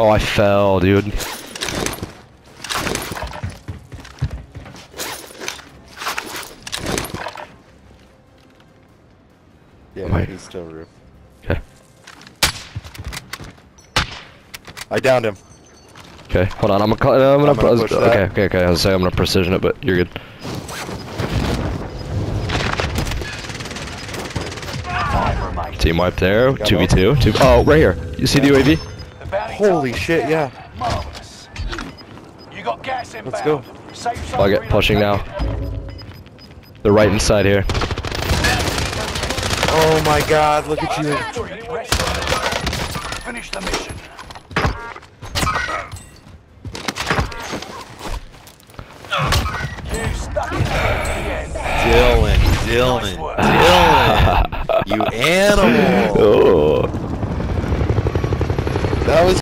Oh, I fell, dude. Yeah, he's still roof. Okay. I downed him. Okay, hold on. I'm gonna. Uh, I'm gonna. I'm gonna push okay, okay, okay. I was saying I'm gonna precision it, but you're good. Team wipe there. Two v two. Two. Oh, right here. You see the UAV? The bounty Holy shit, down. yeah. Marvelous. You got gas inbound. Let's go. Safe zone Plug it. Pushing now. They're right inside here. Oh my god, look at you. Finish the mission. You stuck it to the end. Dylan, Dylan, Dylan. You animal. Oh,